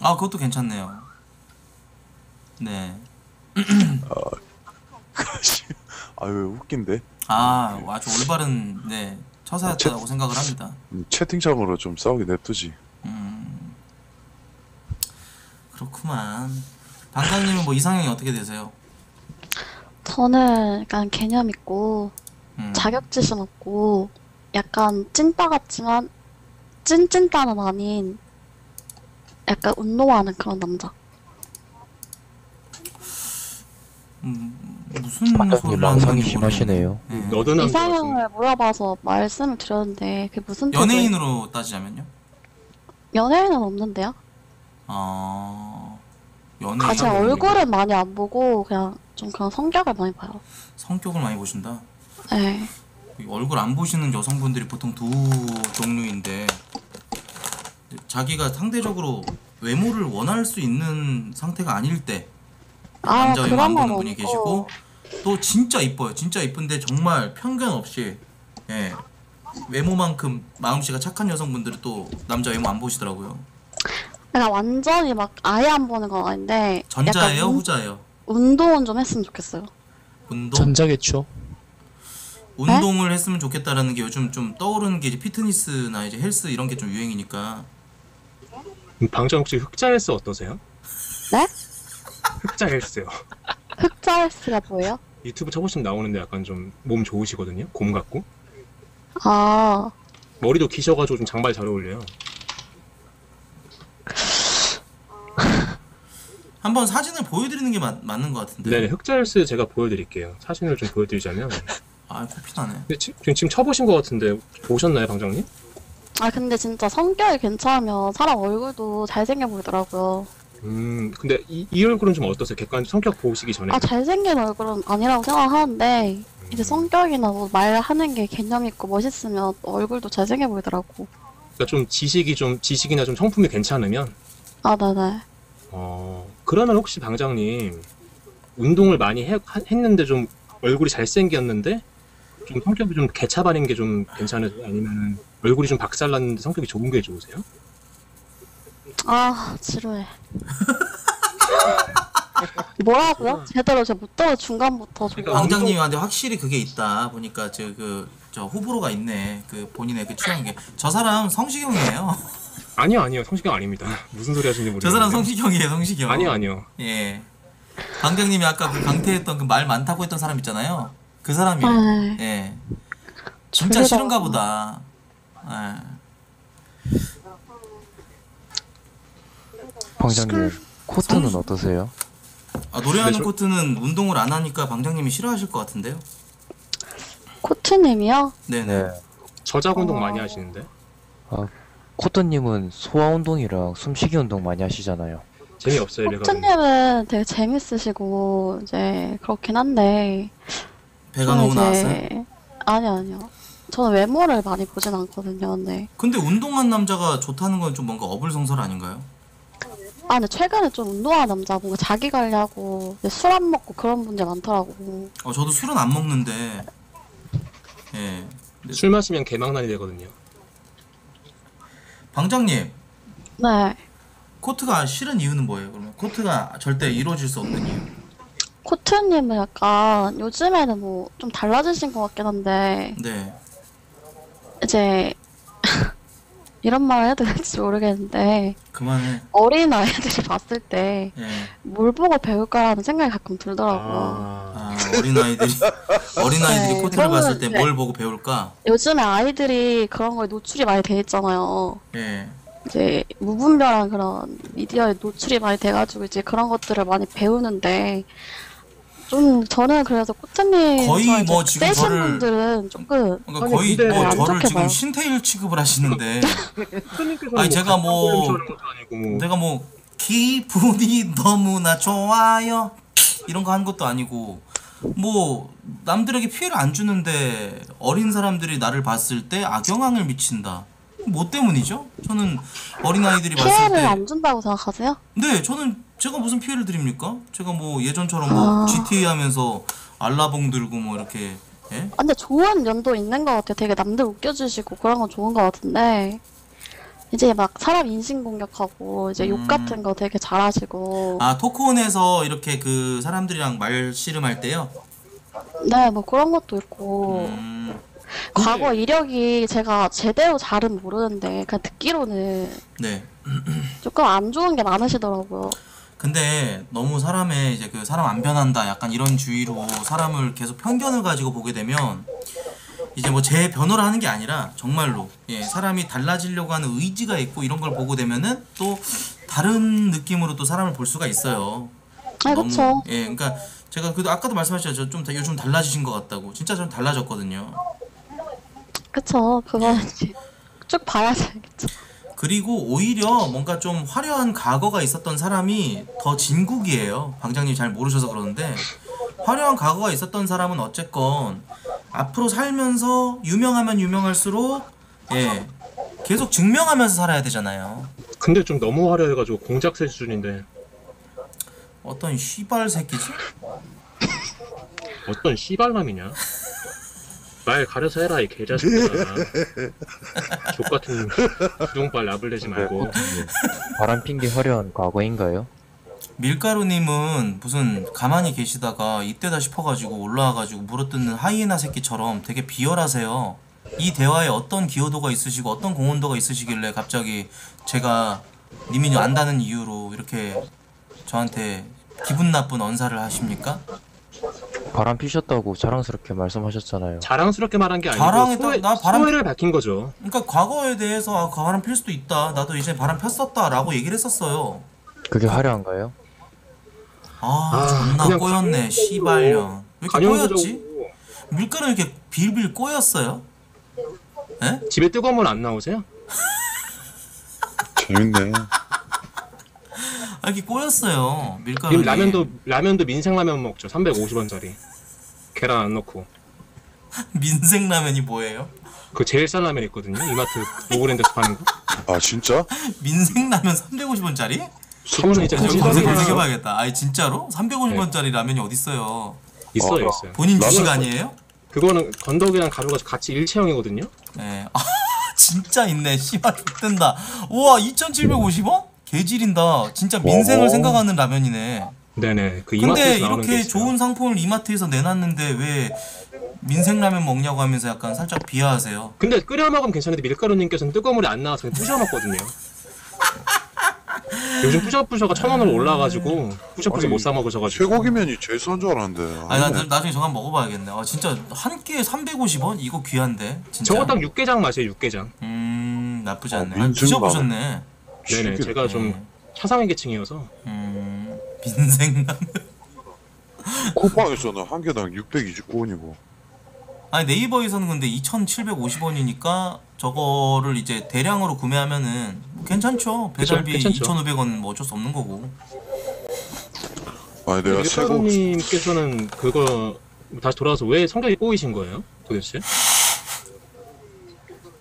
아 그것도 괜찮네요. 네. 아유 웃긴데. 아 아주 올바른 네 처사였다고 생각을 합니다. 음, 채팅창으로 좀 싸우게 냅두지. 음 그렇구만. 방장님은 뭐 이상형이 어떻게 되세요? 저는 약간 개념 있고 음. 자격지심 없고 약간 찐따 같지만 찐찐따는 아닌 약간 운동하는 그런 남자. 음, 무슨 소리를 하는 망상이 건지 심하시네요. 모르겠네. 너드난 이상형을 물어봐서 말씀을 드렸는데 그게 무슨 연예인으로 따지자면요? 연예인은 없는데요? 아 연예인 아, 제가 얼굴은 많이 안 보고 그냥 좀 그런 성격을 많이 봐요. 성격을 많이 보신다. 네. 얼굴 안 보시는 여성분들이 보통 두 종류인데 자기가 상대적으로 외모를 원할 수 있는 상태가 아닐 때 아, 남자 외모 그런 안 보는 건 분이 없고. 계시고 또 진짜 이뻐요. 진짜 이쁜데 정말 편견 없이 예. 외모만큼 마음씨가 착한 여성분들은 또 남자 외모 안 보시더라고요. 그러니까 완전히 막 아예 안 보는 건 아닌데 전자예요, 약간 운- 후자예요? 운동은 좀 했으면 좋겠어요. 운동? 전자겠죠. 운동을 했으면 좋겠다라는 게 요즘 좀 떠오르는 게 이제 피트니스나 이제 헬스 이런 게 좀 유행이니까 방장 혹시 흑자 헬스 어떠세요? 네? 흑자 헬스요. 흑자 헬스가 뭐예요? 유튜브 쳐보시면 나오는데 약간 좀 몸 좋으시거든요. 곰 같고 아, 머리도 기셔가지고 좀 장발 잘 어울려요. 한번 사진을 보여드리는 게 맞, 맞는 것 같은데. 네, 흑자 헬스 제가 보여드릴게요. 사진을 좀 보여드리자면. 아, 코피 나네. 근데 지, 지금, 지금 쳐보신 것 같은데 보셨나요, 방장님? 아 근데 진짜 성격이 괜찮으면 사람 얼굴도 잘생겨 보이더라고요. 음, 근데 이, 이 얼굴은 좀 어떠세요? 객관 성격 보시기 전에. 아 잘생긴 얼굴은 아니라고 생각하는데 이제 성격이나 뭐 말하는 게 개념 있고 멋있으면 얼굴도 잘생겨 보이더라고. 그러니까 좀 지식이 좀 지식이나 좀 성품이 괜찮으면 아, 네네. 어 그러면 혹시 방장님 운동을 많이 해- 하- 했는데 좀 얼굴이 잘생겼는데 좀 성격이 좀 개차반인 게 좀 괜찮으세요? 아니면 얼굴이 좀 박살났는데 성격이 좋은 게 좋으세요? 아, 지루해. 뭐라고요? 제대로 제가 못 들어 중간부터 좀. 방장님한테 확실히 그게 있다 보니까 저 그 저 호불호가 있네 그 본인의 그 취향인 게저 사람 성시경이에요 아니요 아니요 성시경 아닙니다. 무슨 소리 하시는지 모르겠는데. 저 사람 성시경이에요 성시경 아니요 아니요. 예 방장님이 아까 그 강퇴했던 그 말 많다고 했던 사람 있잖아요 그 사람이에요 네. 예 진짜. 싫은가 보다 예. 방장님 코트는 성- 어떠세요? 아, 노래하는 네, 저- 코트는 운동을 안 하니까 방장님이 싫어하실 것 같은데요 코트님이요? 네네 저작 운동 어. 많이 하시는데 아, 코트님은 소화 운동이랑 숨쉬기 운동 많이 하시잖아요. 재미없어요 내가. 코트님은 되게 재밌으시고 이제 그렇긴 한데 배가 저는 너무 나왔어요? 아니 아니요. 저는 외모를 많이 보진 않거든요. 근데 근데 운동한 남자가 좋다는 건 좀 뭔가 어불성설 아닌가요? 아 근데 최근에 좀 운동하는 남자 뭔가 자기 관리하고 술 안 먹고 그런 분들 많더라고. 어, 저도 술은 안 먹는데 예 술 마시면 개망난이 되거든요. 방장님 네. 코트가 싫은 이유는 뭐예요? 그러면 코트가 절대 이루어질 수 없는 이유. 코트님은 약간 요즘에는 뭐 좀 달라지신 것 같긴 한데 네. 이제 이런 말을 해도 될지 모르겠는데 그만해. 어린 아이들이 봤을 때 예. 뭘 보고 배울까라는 생각이 가끔 들더라고요. 아, 어린 아이들이 어린 아이들이 네, 코트를 봤을 때 네. 뭘 보고 배울까? 요즘에 아이들이 그런 거에 노출이 많이 돼 있잖아요. 예. 이제 무분별한 그런 미디어에 노출이 많이 돼가지고 이제 그런 것들을 많이 배우는데 좀 저는 그래서 코트님 거의 뭐 지금 저를- 분들은 조금 그러니까 거의 네, 뭐안 저를 지금 봐요. 신태일 취급을 하시는데 아니 제가 뭐 아니고 뭐 내가 뭐 기분이 너무나 좋아요 이런 거 하는 것도 아니고 뭐 남들에게 피해를 안 주는데 어린 사람들이 나를 봤을 때 악영향을 미친다. 뭐 때문이죠? 저는 어린 아이들이 봤을 피해를 때안 준다고 생각하세요? 네, 저는 제가 무슨 피해를 드립니까? 제가 뭐 예전처럼 뭐 아. GTA 하면서 알라봉 들고 뭐 이렇게 예? 아, 근데 좋은 면도 있는 것 같아요. 되게 남들 웃겨주시고 그런 건 좋은 것 같은데 이제 막 사람 인신 공격하고 이제 욕 음. 같은 거 되게 잘하시고 아 토크온에서 이렇게 그 사람들이랑 말 씨름할 때요. 네, 뭐 그런 것도 있고 음, 과거 이력이 제가 제대로 잘은 모르는데 그냥 듣기로는 네. 조금 안 좋은 게 많으시더라고요. 근데 너무 사람의 이제 그 사람 안 변한다 약간 이런 주의로 사람을 계속 편견을 가지고 보게 되면 이제 뭐 제 변호를 하는 게 아니라 정말로 예 사람이 달라지려고 하는 의지가 있고 이런 걸 보고 되면은 또 다른 느낌으로 또 사람을 볼 수가 있어요. 아, 그쵸. 예 그러니까 제가 그 아까도 말씀하셨죠 좀 요즘 달라지신 것 같다고 진짜 좀 달라졌거든요. 그쵸. 그거 이제 쭉 봐야지 알겠죠. 그리고 오히려 뭔가 좀 화려한 과거가 있었던 사람이 더 진국이에요. 방장님 잘 모르셔서 그러는데 화려한 과거가 있었던 사람은 어쨌건 앞으로 살면서 유명하면 유명할수록 예 계속 증명하면서 살아야 되잖아요. 근데 좀 너무 화려해가지고 공작새 수준인데 어떤 씨발 새끼지? 어떤 씨발남이냐? 말 가려서 해라 이 개자식들아. 족 같은 주둥발 나불대지 말고. 바람 핀게 화려한 과거인가요? 밀가루님은 무슨 가만히 계시다가 이때다 싶어가지고 올라와가지고 물어뜯는 하이에나 새끼처럼 되게 비열하세요. 이 대화에 어떤 기여도가 있으시고 어떤 공헌도가 있으시길래 갑자기 제가 님이 안다는 이유로 이렇게 저한테 기분 나쁜 언사를 하십니까? 바람 피셨다고 자랑스럽게 말씀하셨잖아요. 자랑스럽게 말한 게 아니고 소외, 나 바람- 소외를 밝힌 거죠. 그러니까 과거에 대해서 아, 바람 필 수도 있다. 나도 이제 바람 폈었다라고 얘기를 했었어요. 그게 화려한가요? 아, 아, 존나 그냥 꼬였네. 씨발년. 왜 이렇게 꼬였지? 밀가루 이렇게 빌빌 꼬였어요? 에? 집에 뜨거운 물 안 나오세요? 재밌네. 아, 이렇게 꼬였어요. 밀가루. 지금 라면도 라면도 민생 라면 먹죠. 350원짜리. 계란 안 넣고. 민생 라면이 뭐예요? 그 제일 싼 라면 있거든요. 이마트 노브랜드에서 파는 거. 아 진짜? 민생 라면 350원짜리? 그거는 이제 검색 검색해서- 검색해 봐야겠다. 아니 진짜로? 350원짜리 라면이 어딨어요? 있어요, 아, 있어요. 본인 주식 라면- 아니에요? 그거는 건더기랑 가루가 같이 일체형이거든요. 네. 아, 진짜 있네. 씨발 X된다. 우와 2,750원? 개질인다. 진짜 민생을 어. 생각하는 라면이네. 네네. 그 근데 이마트에서 나오는 게 이렇게 있어요. 좋은 상품을 이마트에서 내놨는데 왜 민생 라면 먹냐고 하면서 약간 살짝 비하하세요. 근데 끓여 먹으면 괜찮은데 밀가루님께서는 뜨거운 물이 안 나와서 그냥 부셔 먹거든요. 요즘 부셔부셔가 천 원으로 올라가지고 부셔부셔 아니, 못 사 먹으셔가지고 쇠고기면이 제일 싼 줄 알았는데. 아니 나 나중에 저거 한번 먹어봐야겠네. 아 진짜 한 끼에 350원? 이거 귀한데. 진짜. 저거 딱 육개장 맛이에요 육개장. 음 나쁘지 아, 않네. 아, 민증 드셔보셨네. 네네 제가 좀 차상위 계층이어서 음 민생라면. 쿠팡에서는 한 개당 629원이고. 아니 네이버에서는 근데 2,750원이니까 저거를 이제 대량으로 구매하면은 괜찮죠. 배달비 그쵸, 괜찮죠. 2,500원 뭐 어쩔 수 없는 거고. 아니 내가 쇠고 밀가루님께서는 그거 다시 돌아와서 왜 성격이 꼬이신 거예요 도대체?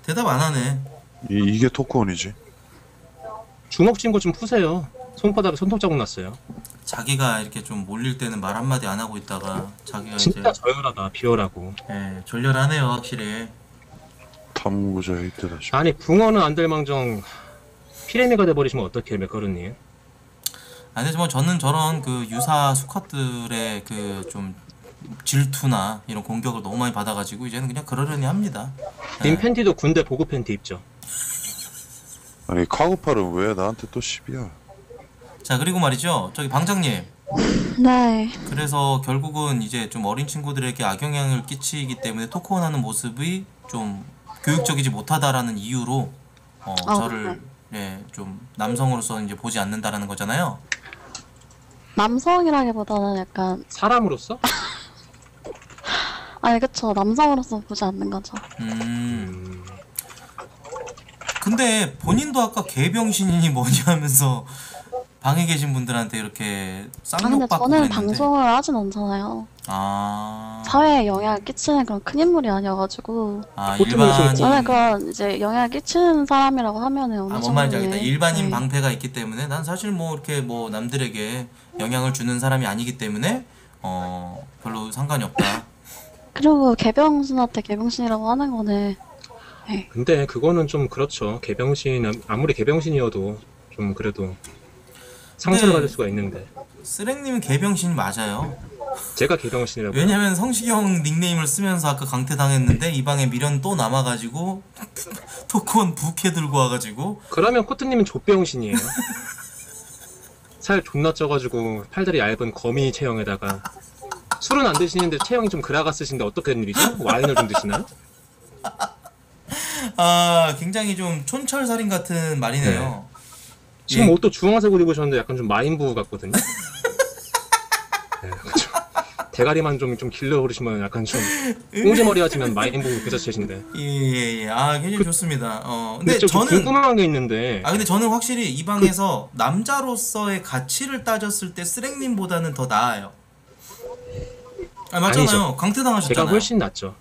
대답 안 하네. 이, 이게 토크온이지. 주먹 쥔 거 좀 푸세요. 손바닥에 손톱 자국 났어요. 자기가 이렇게 좀 몰릴 때는 말 한마디 안 하고 있다가 자기가 진짜 이제 저열하다 비열하고. 예, 졸렬하네요 확실히. 탐구자 헤이트다. 씨. 아니 붕어는 안 될망정 피레미가 돼버리시면 어떡해요 맥거루님. 아니 근데 뭐 저는 저런 그 유사 수컷들의 그 좀 질투나 이런 공격을 너무 많이 받아가지고 이제는 그냥 그러려니 합니다. 예. 님 팬티도 군대 보급 팬티 입죠. 아니 카고팔은 왜 나한테 또 10이야? 자 그리고 말이죠 저기 방장님 네. 그래서 결국은 이제 좀 어린 친구들에게 악영향을 끼치기 때문에 토크온 하는 모습이 좀 교육적이지 못하다라는 이유로 어, 아, 저를 예, 좀 남성으로서 이제 보지 않는다라는 거잖아요. 남성이라기보다는 약간 사람으로서? 아니 그쵸 남성으로서 보지 않는 거죠. 음. 근데 본인도 아까 개병신이니 뭐니 하면서 방에 계신 분들한테 이렇게 아 근데 쌍욕받고 저는 그랬는데 방송을 하진 않잖아요. 아, 사회에 영향을 끼치는 그런 큰 인물이 아니어가지고 아 보통은 일반 저는 그런 이제 영향을 끼치는 사람이라고 하면은 어느 아, 뭔 말인지 정도의 알겠다. 일반인 네. 방패가 있기 때문에 난 사실 뭐 이렇게 뭐 남들에게 영향을 주는 사람이 아니기 때문에 어 별로 상관이 없다. 그리고 개병신한테 개병신이라고 하는 거는 근데 그거는 좀 그렇죠. 개병신 아무리 개병신이어도 좀 그래도 상처를 네. 받을 수가 있는데 쓰랭님은 개병신 맞아요. 제가 개병신이라고. 왜냐면 성시경 닉네임을 쓰면서 아까 강퇴 당했는데 이 방에 미련 또 남아가지고 토크온 부캐 들고 와가지고 그러면 코트님은 족병신이에요. 살 존나 쪄가지고 팔다리 얇은 거미 체형에다가 술은 안 드시는데 체형이 좀 그라가 쓰신데 어떻게 된 일이죠? 와인을 좀 드시나요? 아 굉장히 좀 촌철살인 같은 말이네요. 지금 예. 옷도 주황색으로 입으셨는데 약간 좀 마인부 같거든요. 네. 대가리만 좀 좀 길러 그러시면 약간 좀 꽁지머리 하시면 마인부 그 자체신데. 예예예. 아 굉장히 좋습니다. 어 근데 근데 좀 저는 궁금한 게 있는데 아 근데 저는 확실히 이 방에서 남자로서의 가치를 따졌을 때 쓰랭님보다는 더 나아요. 아 맞잖아요. 아니죠. 강퇴 당하셨잖아요. 제가 훨씬 낫죠.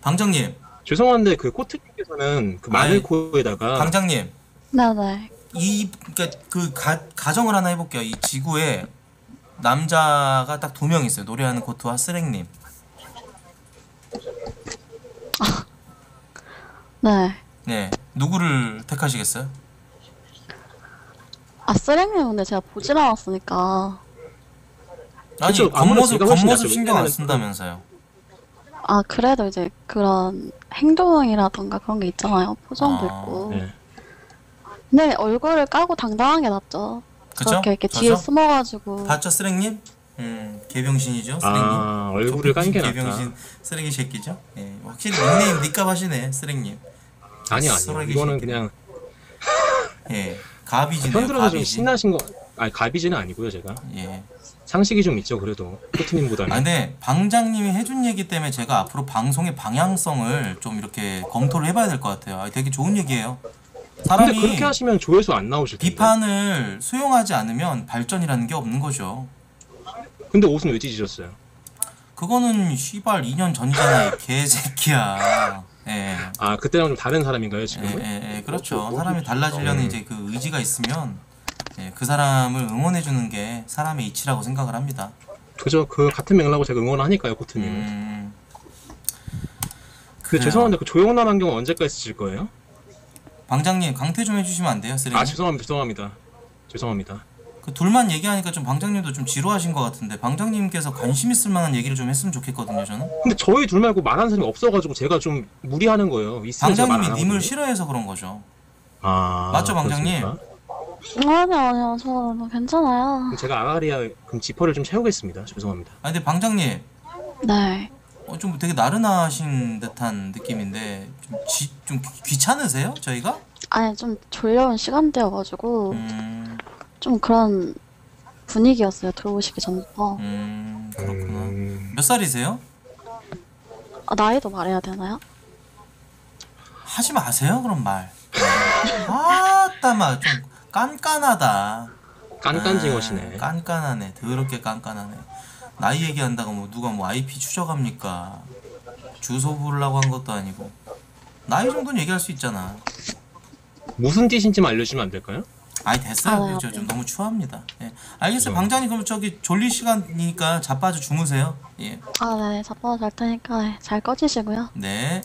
방장님, 죄송한데 그 코트님께서는 그 마늘 아이, 코에다가 방장님 네네. 이 그러니까 그 가, 가정을 하나 해볼게요. 이 지구에 남자가 딱 두 명 있어요. 노래하는 코트와 쓰랭님. 네. 네, 누구를 택하시겠어요? 아 쓰레기는 근데 제가 보질 않았으니까 아니 그쵸, 아무래도 겉모습 제가 훨씬 겉모습 낫죠. 신경 안 쓴다면서요. 아 그래도 이제 그런 행동이라던가 그런 게 있잖아요. 표정도 아, 있고. 네. 근데 얼굴을 까고 당당한 게 낫죠. 그쵸? 저렇게 이렇게? 뒤에 숨어가지고. 봤죠, 쓰랭님? 음, 개병신이죠, 쓰랭님. 아 얼굴을 깐게 낫다. 개병신 쓰레기 새끼죠. 예, 확실히 닉네임 니값 하시네, 쓰랭님. 아니요 아니요. 쓰레기 이거는 새끼. 그냥 예, 가비지네요. 편 들어서 좀 가비지. 신나신 거. 아니 가비지는 아니고요 제가. 예. 상식이 좀 있죠 그래도 코트님보다는. 아, 근데 방장님이 해준 얘기 때문에 제가 앞으로 방송의 방향성을 좀 이렇게 검토를 해봐야 될 것 같아요. 아, 되게 좋은 얘기예요. 근데 사람이 그렇게 하시면 조회수 안 나오실 텐데. 비판을 수용하지 않으면 발전이라는 게 없는 거죠. 근데 옷은 왜 찢으셨어요? 그거는 씨발 2년 전이잖아 이 개새끼야. 예. 아 그때랑 좀 다른 사람인가요 예, 지금은? 예, 예, 그렇죠. 사람이 달라지려는 이제 그 의지가 있으면 예, 그 사람을 응원해 주는 게 사람의 이치라고 생각을 합니다. 그죠 그 같은 맥락으로 제가 응원을 하니까요 코트님. 음, 그 그래요. 죄송한데 그 조용남 안경 언제까지 쓰실 거예요? 방장님 강퇴 좀 해주시면 안 돼요, 쓰레기? 아 죄송합니다 죄송합니다 죄송합니다. 그 둘만 얘기하니까 좀 방장님도 좀 지루하신 것 같은데 방장님께서 관심 있을 만한 얘기를 좀 했으면 좋겠거든요, 저는. 근데 저희 둘 말고 말하는 사람이 없어가지고 제가 좀 무리하는 거예요. 방장님이 님을. 싫어해서 그런 거죠. 아 맞죠, 방장님? 그렇습니까? 아니요, 아니요. 저는 괜찮아요. 제가 아가리아 그럼 지퍼를 좀 채우겠습니다. 죄송합니다. 아 근데 방장님 네. 어, 좀 되게 나른하신 듯한 느낌인데 좀, 지, 좀 귀- 귀찮으세요? 저희가? 아니, 좀 졸려온 시간대여가지고, 음, 좀 그런 분위기였어요. 들어오시기 전부터. 음 그렇구나. 몇 살이세요? 아, 나이도 말해야 되나요? 하지 마세요 그런 말. 아따마 좀 깐깐하다. 깐깐징어시네. 아, 깐깐하네. 더럽게 깐깐하네. 나이 얘기한다고 뭐 누가 뭐 IP 추적합니까? 주소 부르려고 한 것도 아니고. 나이 정도는 얘기할 수 있잖아. 무슨 뜻인지 만 알려주시면 안 될까요? 아이 됐어요. 아, 저 네. 좀 너무 추합니다. 예. 알겠어요. 방장님 그럼 저기 졸릴 시간이니까 자빠져 주무세요. 예. 아, 네. 자빠져 잘 테니까 잘 꺼지시고요. 네.